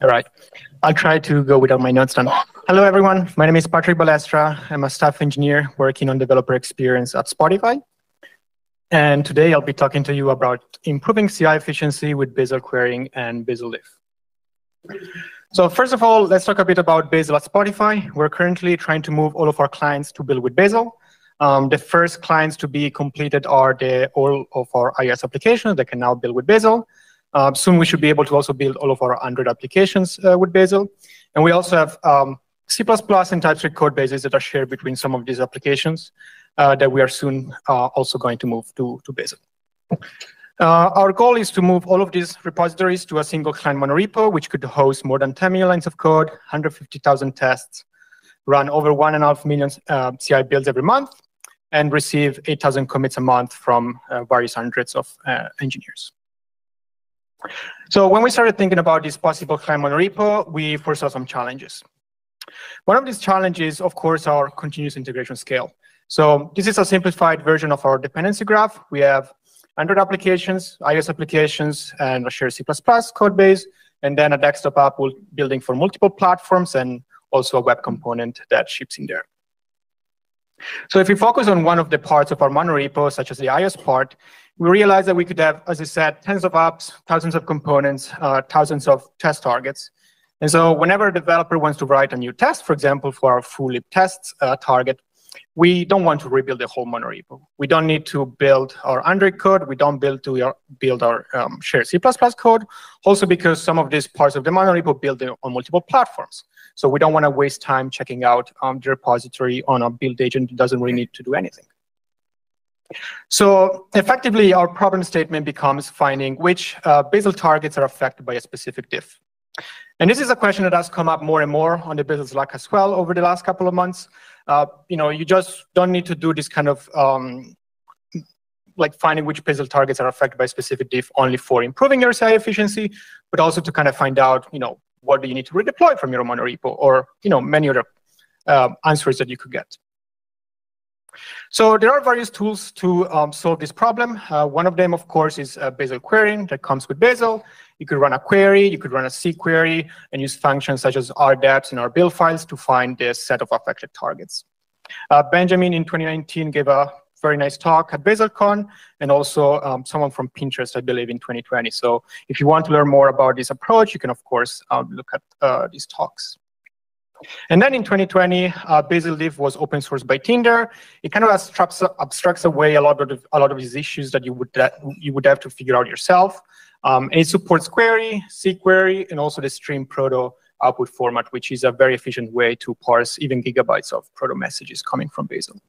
All right. I'll try to go without my notes done. Hello, everyone. My name is Patrick Balestra. I'm a staff engineer working on developer experience at Spotify. And today I'll be talking to you about improving CI efficiency with Bazel querying and Bazel diff. So first of all, let's talk a bit about Bazel at Spotify. We're currently trying to move all of our clients to build with Bazel. Um, the first clients to be completed are the all of our iOS applications that can now build with Bazel. Uh, soon we should be able to also build all of our Android applications uh, with Bazel. And we also have um, C++ and TypeScript code bases that are shared between some of these applications uh, that we are soon uh, also going to move to, to Bazel. Uh, our goal is to move all of these repositories to a single client monorepo, which could host more than 10 million lines of code, 150,000 tests, run over one and a half million uh, CI builds every month, and receive 8,000 commits a month from uh, various hundreds of engineers. So when we started thinking about this possible client repo, we foresaw some challenges. One of these challenges, of course, our continuous integration scale. So this is a simplified version of our dependency graph. We have Android applications, iOS applications, and a shared C++ code base, and then a desktop app building for multiple platforms and also a web component that ships in there. So if we focus on one of the parts of our monorepo, such as the iOS part, we realize that we could have, as I said, tens of apps, thousands of components, uh, thousands of test targets. And so whenever a developer wants to write a new test, for example, for our full lib tests uh, target, we don't want to rebuild the whole monorepo. We don't need to build our Android code. We don't build to build our um, shared C++ code. Also because some of these parts of the monorepo build on multiple platforms. So we don't want to waste time checking out um, the repository on a build agent that doesn't really need to do anything. So effectively, our problem statement becomes finding which uh, Bazel targets are affected by a specific diff. And this is a question that has come up more and more on the Bazel Slack as well over the last couple of months. Uh, you know, you just don't need to do this kind of um, like finding which Bazel targets are affected by specific diff only for improving your CI efficiency, but also to kind of find out, you know, what do you need to redeploy from your monorepo or, you know, many other uh, answers that you could get. So there are various tools to um, solve this problem. Uh, one of them, of course, is uh, Bazel querying that comes with Bazel. You could run a query, you could run a cQuery, and use functions such as RDEPs and rbuildfiles to find the set of affected targets. Uh, Benjamin in 2019 gave a very nice talk at BazelCon, and also um, someone from Pinterest, I believe, in 2020. So if you want to learn more about this approach, you can, of course, um, look at uh, these talks. And then in 2020, uh, Bazel Diff was open sourced by Tinder. It kind of abstracts, abstracts away a lot of a lot of these issues that you would that you would have to figure out yourself. Um, and it supports query, cQuery, and also the stream proto output format, which is a very efficient way to parse even gigabytes of proto messages coming from Bazel.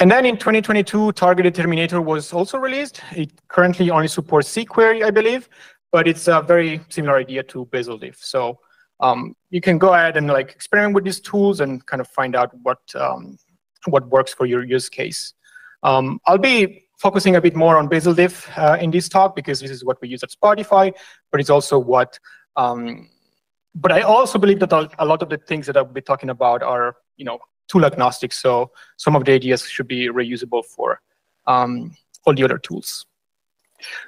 And then in 2022, Target Determinator was also released. It currently only supports cQuery, I believe, but it's a very similar idea to Bazel Diff. So um, you can go ahead and like experiment with these tools and kind of find out what um, what works for your use case. Um, I'll be focusing a bit more on Diff uh, in this talk because this is what we use at Spotify, but it's also what. Um, but I also believe that a lot of the things that I'll be talking about are, you know, tool agnostic. So some of the ideas should be reusable for um, all the other tools.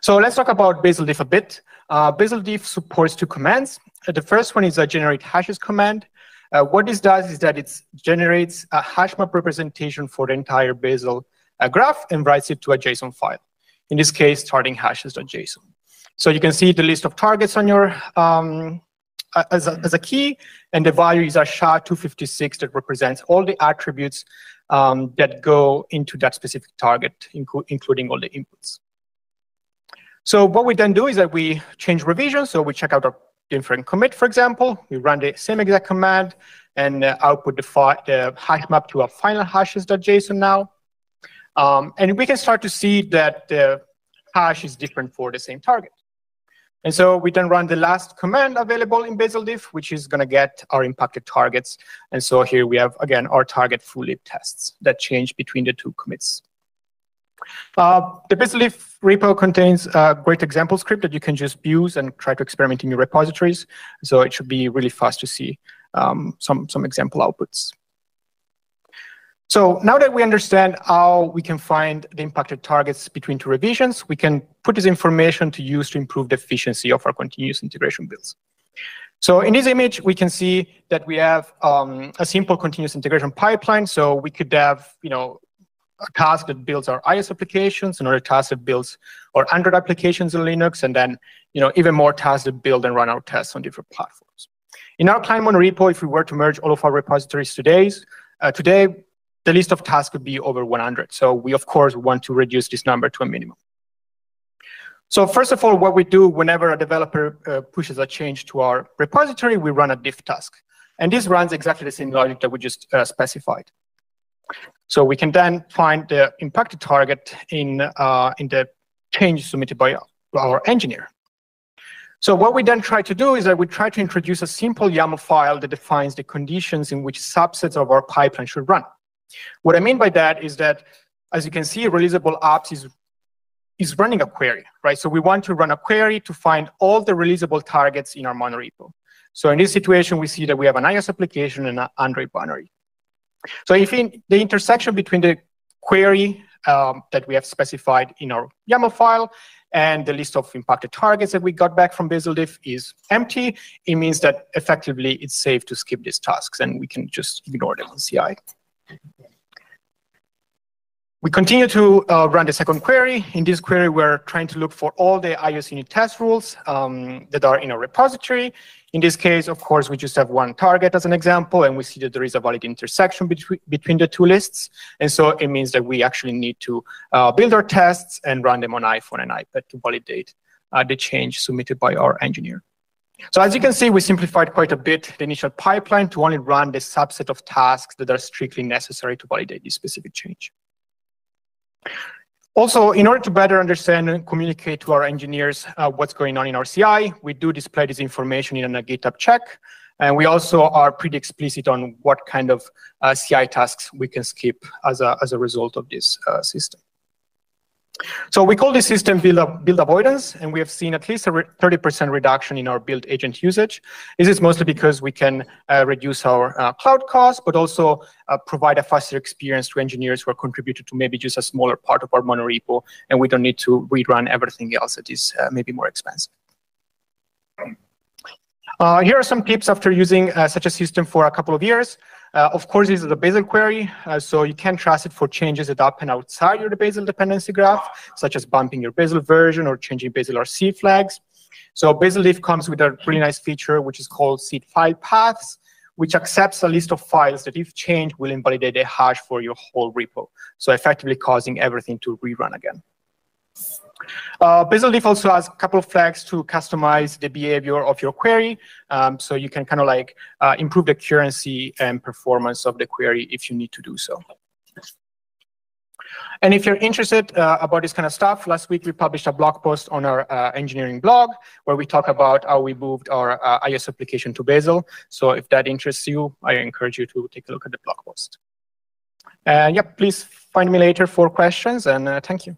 So let's talk about Diff a bit. Uh, Diff supports two commands. Uh, the first one is a generate hashes command. Uh, what this does is that it generates a hash map representation for the entire Bazel uh, graph and writes it to a JSON file. In this case, starting hashes.json. So you can see the list of targets on your um, as, a, as a key, and the value is a SHA-256 that represents all the attributes um, that go into that specific target, inclu including all the inputs. So what we then do is that we change revision. So we check out our different commit, for example. We run the same exact command and uh, output the, the, hash map to a final hashes.json now. Um, and we can start to see that the hash is different for the same target. And so we then run the last command available in Bazel Diff, which is going to get our impacted targets. And so here we have, again, our target full lib tests that change between the two commits. Uh, the Bazel repo contains a great example script that you can just use and try to experiment in your repositories. So it should be really fast to see um, some, some example outputs. So now that we understand how we can find the impacted targets between two revisions, we can put this information to use to improve the efficiency of our continuous integration builds. So in this image, we can see that we have um, a simple continuous integration pipeline. So we could have, you know, a task that builds our iOS applications, another task that builds our Android applications in Linux, and then, you know, even more tasks that build and run our tests on different platforms. In our client monorepo, if we were to merge all of our repositories today, uh, today, the list of tasks could be over 100. So we, of course, want to reduce this number to a minimum. So first of all, what we do whenever a developer uh, pushes a change to our repository, we run a diff task. And this runs exactly the same logic that we just uh, specified. So we can then find the impacted target in, uh, in the change submitted by our engineer. So what we then try to do is that we try to introduce a simple YAML file that defines the conditions in which subsets of our pipeline should run. What I mean by that is that, as you can see, releasable apps is is running a query, right? So we want to run a query to find all the releasable targets in our monorepo. So in this situation, we see that we have an iOS application and an Android binary. So if in the intersection between the query um, that we have specified in our YAML file and the list of impacted targets that we got back from BazelDiff is empty, it means that effectively it's safe to skip these tasks and we can just ignore them on CI. We continue to uh, run the second query. In this query, we're trying to look for all the iOS unit test rules um, that are in our repository. In this case, of course, we just have one target as an example, and we see that there is a valid intersection between, between the two lists. And so it means that we actually need to uh, build our tests and run them on iPhone and iPad to validate uh, the change submitted by our engineer. So as you can see, we simplified quite a bit the initial pipeline to only run the subset of tasks that are strictly necessary to validate this specific change. Also, in order to better understand and communicate to our engineers uh, what's going on in our CI, we do display this information in a GitHub check. And we also are pretty explicit on what kind of uh, CI tasks we can skip as a, as a result of this uh, system. So we call this system build, build avoidance, and we have seen at least a 30% reduction in our build agent usage. This is mostly because we can uh, reduce our uh, cloud costs, but also uh, provide a faster experience to engineers who are contributed to maybe just a smaller part of our monorepo, and we don't need to rerun everything else that is uh, maybe more expensive. Uh, here are some tips after using uh, such a system for a couple of years. Uh, of course, this is a Bazel query, uh, so you can trust it for changes that happen outside your Bazel dependency graph, such as bumping your Bazel version or changing Bazel RC flags. So BazelDiff comes with a really nice feature, which is called seed file paths, which accepts a list of files that if changed will invalidate a hash for your whole repo. So effectively causing everything to rerun again. Uh, BazelDiff also has a couple of flags to customize the behavior of your query. Um, so you can kind of like uh, improve the accuracy and performance of the query if you need to do so. And if you're interested uh, about this kind of stuff, last week we published a blog post on our uh, engineering blog where we talk about how we moved our uh, iOS application to Bazel. So if that interests you, I encourage you to take a look at the blog post. And yeah, please find me later for questions, and uh, thank you.